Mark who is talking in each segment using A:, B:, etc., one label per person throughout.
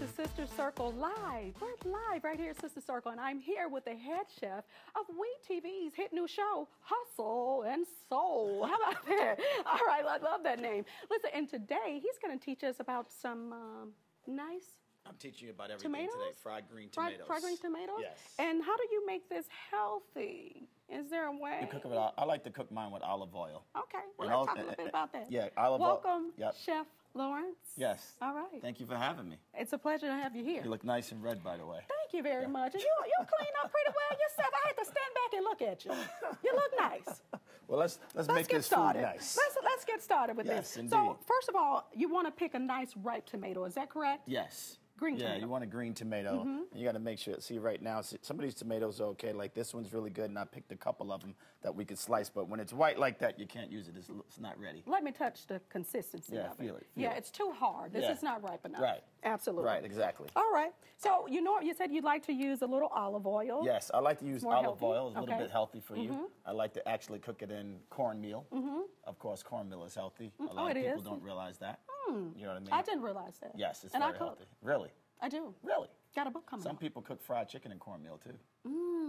A: to Sister Circle Live. We're live right here at Sister Circle, and I'm here with the head chef of We TV's hit new show, Hustle and Soul. How about that? All right, I love that name. Listen, and today he's going to teach us about some um, nice
B: I'm teaching you about everything
A: tomatoes.
B: today. Fried green tomatoes.
A: Fried, green tomatoes.
B: Yes.
A: And how do you make this healthy? Is there a way?
B: You cook it I like to cook mine with olive oil.
A: Okay, well,
B: And
A: let's
B: all-
A: talk a little bit about that.
B: Yeah, olive oil.
A: Welcome,
B: Yep.
A: Chef Lawrence.
B: Yes.
A: All right.
B: Thank you for having me.
A: It's a pleasure to have you here.
B: You look nice and red, by the way.
A: Thank you very much. You, you clean up pretty well yourself. I had to stand back and look at you. You look nice.
B: Well, let's let's,
A: Let's
B: make
A: get
B: this
A: started.
B: food nice.
A: Let's, let's get started with
B: Yes,
A: this.
B: indeed.
A: So, first of all, you want to pick a nice ripe tomato. Is that correct?
B: Yes.
A: Green
B: yeah,
A: tomato. Mm-hmm.
B: you want a green tomato. And you got to make sure. See, right now, see, some of these tomatoes are okay. Like this one's really good, and I picked a couple of them that we could slice. But when it's white like that, you can't use it. It's, it's not ready.
A: Let me touch the consistency
B: Yeah,
A: of
B: feel
A: it.
B: it, feel
A: yeah,
B: it.
A: it's too hard. This
B: Yeah.
A: is not ripe enough.
B: Right.
A: Absolutely.
B: Right, exactly.
A: All right. So you know, you said you'd like to use a little olive oil.
B: Yes, I like to use
A: more
B: olive
A: healthy?
B: oil. It's a little
A: Okay.
B: bit healthy for you. I like to actually cook it in cornmeal. Mm -hmm. Of course, cornmeal is healthy. A lot
A: oh,
B: of people
A: is?
B: don't realize that. You know what I mean?
A: I didn't realize that.
B: Yes, it's
A: and
B: very
A: I cook.
B: healthy. Really?
A: I do.
B: Really?
A: Got a book coming
B: Some
A: out.
B: people cook fried chicken in cornmeal too.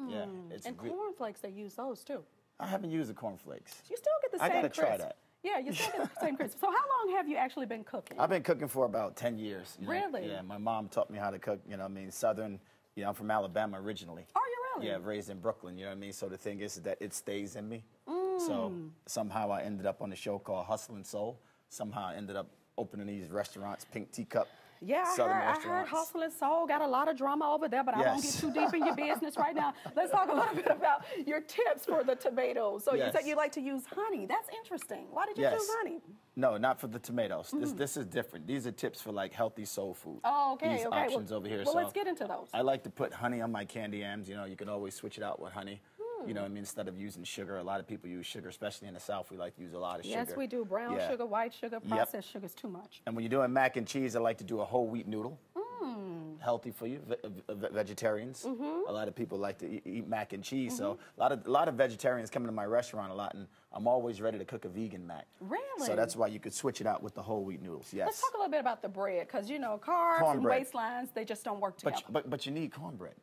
B: Yeah, it's
A: Mm. and
B: re-
A: cornflakes, they use those too.
B: I haven't used the cornflakes.
A: You still get the same.
B: I gotta try
A: crisp.
B: that.
A: Yeah, you still get the same crisp. So how long have you actually been cooking?
B: I've been cooking for about 10 years. you know.
A: Really?
B: Yeah, my mom taught me how to cook, you know, what I mean, Southern, you know, I'm from Alabama originally.
A: Are you really?
B: Yeah, raised in Brooklyn, you know what I mean? So the thing is that it stays in me.
A: Mm.
B: So somehow I ended up on a show called Hustle and Soul. Somehow I ended up opening these restaurants, Pink Teacup.
A: Yeah, I
B: Southern
A: heard, I heard. Hustle and Soul got a lot of drama over there, but I won't get too deep in your business right now. Let's talk a little bit about your tips for the tomatoes. So you said you like to use honey. That's interesting. Why did you
B: Yes.
A: choose honey?
B: No, not for the tomatoes. This this is different. These are tips for like healthy soul food.
A: Mm-hmm. Oh, okay,
B: These
A: okay. Well-
B: options over here.
A: well,
B: so
A: let's get into those.
B: I like to put honey on my candy yams. You know, you can always switch it out with honey. You know, what I mean, instead of using sugar, a lot of people use sugar, especially in the South. We like to use a lot of sugar.
A: Yes, we do. Brown
B: Yeah.
A: sugar, white sugar, processed sugar is too much.
B: And when you're doing mac and cheese, I like to do a whole wheat noodle.
A: Mm.
B: Healthy for you, ve- ve- vegetarians.
A: Mm-hmm.
B: A lot of people like to eat, eat mac and cheese, so a lot of a lot of vegetarians come to my restaurant a lot, and I'm always ready to cook a vegan mac.
A: Really?
B: So that's why you could switch it out with the whole wheat noodles. Yes.
A: Let's talk a little bit about the bread, because you know carbs and waistlines they just don't work
B: but,
A: together.
B: but but you need cornbread.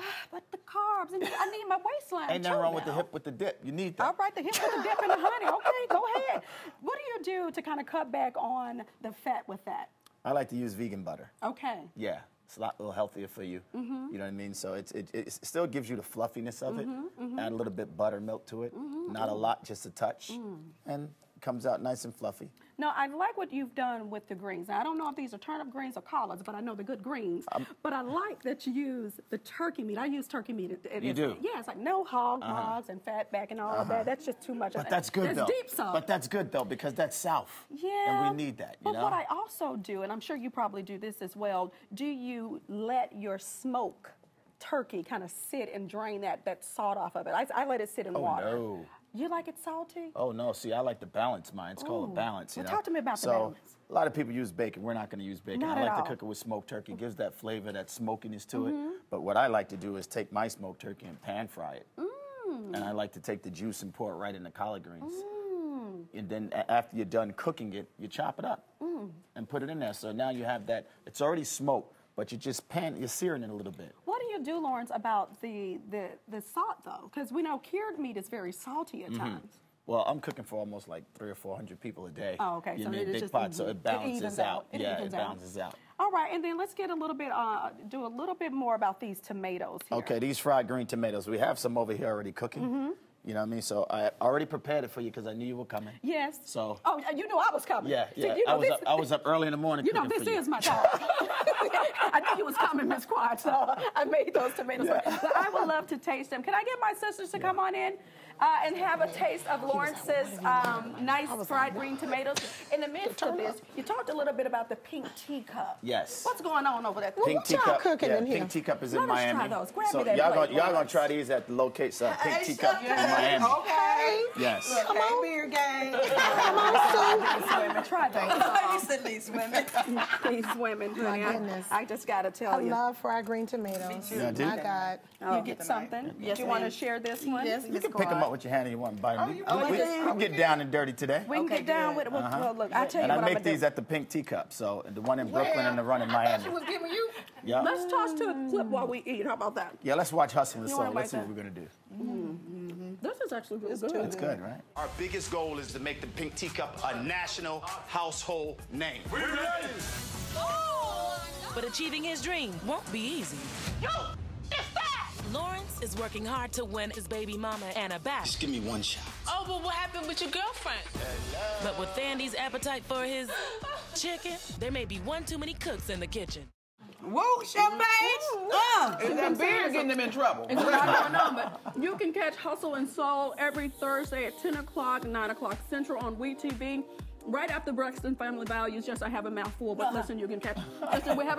A: But the carbs, and I need my waistline.
B: Ain't nothing wrong with the hip with the dip. You need that.
A: All right, the hip with the dip and the honey. Okay, go ahead. What do you do to kind of cut back on the fat with that?
B: I like to use vegan butter.
A: Okay.
B: Yeah, it's a lot little healthier for you.
A: Mm-hmm.
B: You know what I mean? So it's, it, it still gives you the fluffiness of
A: Mm-hmm,
B: it. Add a little bit buttermilk to it. Not a lot, just a touch.
A: Mm.
B: And comes out nice and fluffy.
A: Now, I like what you've done with the greens. Now, I don't know if these are turnip greens or collards, but I know they're good greens.
B: Um,
A: but I like that you use the turkey meat. I use turkey meat. It- it-
B: You do? Uh-huh.
A: Yeah, it's like no hog hogs and fat back and all of that. That's just too much.
B: But that's good
A: that's
B: though.
A: deep salt.
B: But that's good though because that's South.
A: Yeah.
B: And we need that. You
A: but
B: know?
A: what I also do, and I'm sure you probably do this as well, do you let your smoke turkey kind of sit and drain that, that salt off of it? I, I let it sit in
B: oh
A: water.
B: no.
A: You like it salty?
B: Oh no. See, I like the balance mine. It's called a balance. You
A: Well,
B: know?
A: talk to me about the
B: so,
A: balance.
B: A lot of people use bacon. We're not going to use bacon.
A: Not
B: I like
A: all.
B: to cook it with smoked turkey. It gives that flavor, that smokiness to
A: Mm-hmm.
B: it. But what I like to do is take my smoked turkey and pan fry it.
A: Mm.
B: And I like to take the juice and pour it right in the collard greens.
A: Mm.
B: And then after you're done cooking it, you chop it up
A: Mm.
B: and put it in there. So now you have that. It's already smoked, but you just pan. You're searing it a little bit.
A: You do, Lawrence, about the, the, the salt, though? Because we know cured meat is very salty at times.
B: Well, I'm cooking for almost like three or four hundred people a day.
A: Oh, okay.
B: You
A: so
B: need
A: it is
B: big
A: just
B: pot, so it balances out.
A: It
B: yeah, it balances out.
A: All right, and then let's get a little bit, uh, do a little bit more about these tomatoes here.
B: Okay, these fried green tomatoes. We have some over here already cooking.
A: Mm-hmm.
B: You know what I mean? So I already prepared it for you because I knew you were coming.
A: Yes.
B: So-
A: Oh, you knew I was coming.
B: Yeah,
A: See,
B: yeah.
A: you know,
B: I was
A: this-
B: up, I was up early in the morning.
A: You know, this
B: for you.
A: is my job. I knew you was coming, Miss Quad, so I made those tomatoes.
B: Yeah.
A: But I would love to taste them. Can I get my sisters to come on in uh, and have a taste of Lawrence's um, nice fried green tomatoes? In the midst of this, you talked a little bit about the pink teacup.
B: Yes.
A: What's going on over there?
B: Pink
C: what
B: teacup.
C: cooking
B: yeah,
C: in here?
B: Pink teacup is
A: Let
B: in
A: us try
B: Miami.
A: those. Grab
B: so
A: me that
B: y'all gonna y'all gonna
A: Lawrence.
B: try these at the locates uh, Pink teacup
D: Chef.
B: in Miami.
D: Okay.
B: Yes.
D: Look, hey, beer gang.
A: These women, try those.
D: These at least women.
A: These women, honey, I,
C: goodness.
A: I just got to tell
C: I
A: you.
C: I love fried green tomatoes.
D: Me too.
B: Yeah, do
C: My
B: you? Oh.
C: God.
A: you get something?
D: Yes,
A: you want to share this one?
D: Yes,
B: You can pick them
D: Quad.
B: out with your hand and you want to bite them.
D: you
B: we,
D: want
B: we, we get down and dirty today.
C: We can
D: Okay,
C: get down
D: good.
C: with it. Well, uh-huh. well, look, I'll tell you
B: and I
C: what
B: make
C: I'm gonna
B: these
C: do.
B: at the Pink Teacup. So the one in Brooklyn and the one in Miami.
D: she was giving you.
B: Yeah.
A: Let's toss to a clip while we eat. How about that?
B: Yeah, let's watch Hustle and Soul. Let's see
A: bite
B: what we're gonna do. Mm-hmm.
A: This is actually really good.
B: It's good, right?
E: Our biggest goal is to make the Pink Teacup a national household name. We ready!
F: But achieving his dream won't be easy. Lawrence is working hard to win his baby mama Anna back.
E: Just give me one shot.
G: Oh, but what happened with your girlfriend?
F: But with Thandy's appetite for his chicken, there may be one too many cooks in the kitchen.
D: Woo, champagne. Uh.
C: Is that beer getting them in trouble?
A: It's not going on, but you can catch Hustle and Soul every Thursday at 10 o'clock, 9 o'clock Central on WeTV. Right after Braxton Family Values. Yes, I have a mouthful, but listen, you can catch. Listen, we have our